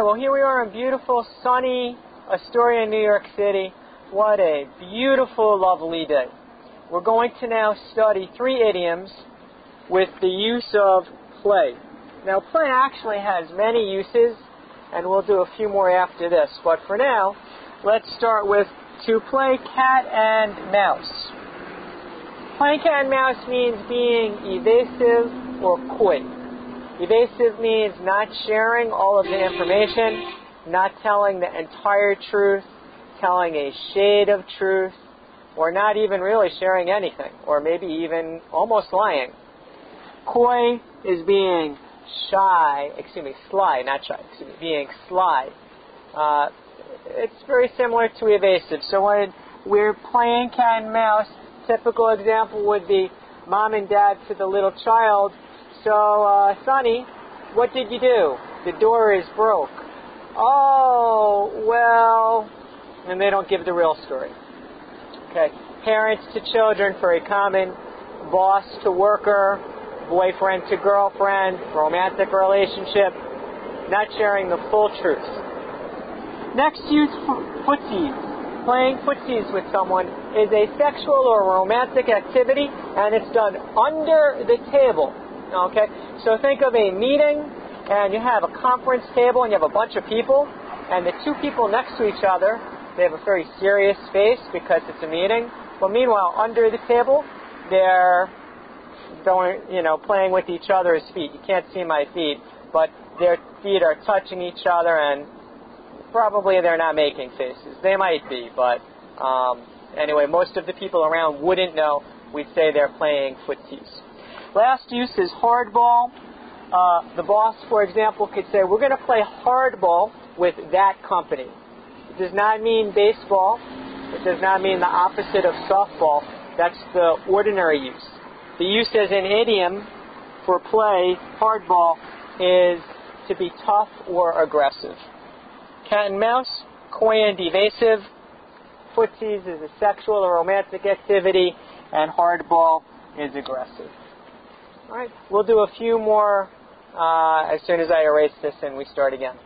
right, well, here we are in beautiful, sunny Astoria, in New York City. What a beautiful, lovely day. We're going to now study three idioms with the use of play. Now, play actually has many uses, and we'll do a few more after this. But for now, let's start with to play cat and mouse. Playing cat and mouse means being evasive or coy. Evasive means not sharing all of the information, not telling the entire truth, telling a shade of truth, or not even really sharing anything, or maybe even almost lying. Coy is being shy, excuse me, sly, not shy, excuse me, being sly. Uh, it's very similar to evasive. So when we're playing cat and mouse, typical example would be mom and dad to the little child. So, uh, Sonny, what did you do? The door is broke. Oh, well, and they don't give the real story. Okay, parents to children very common boss to worker, boyfriend to girlfriend, romantic relationship, not sharing the full truth. Next, use footsies. Playing footsies with someone is a sexual or romantic activity, and it's done under the table. Okay, so think of a meeting, and you have a conference table, and you have a bunch of people, and the two people next to each other, they have a very serious face because it's a meeting. But meanwhile, under the table, they're going, you know, playing with each other's feet. You can't see my feet, but their feet are touching each other, and probably they're not making faces. They might be, but um, anyway, most of the people around wouldn't know. We'd say they're playing footsies. Last use is hardball. Uh, the boss, for example, could say, "We're going to play hardball with that company." It does not mean baseball. It does not mean the opposite of softball. That's the ordinary use. The use as an idiom for play, hardball, is to be tough or aggressive. Cat and mouse, coy and evasive. Footsies is a sexual or romantic activity, and hardball is aggressive. All right, we'll do a few more uh, as soon as I erase this and we start again.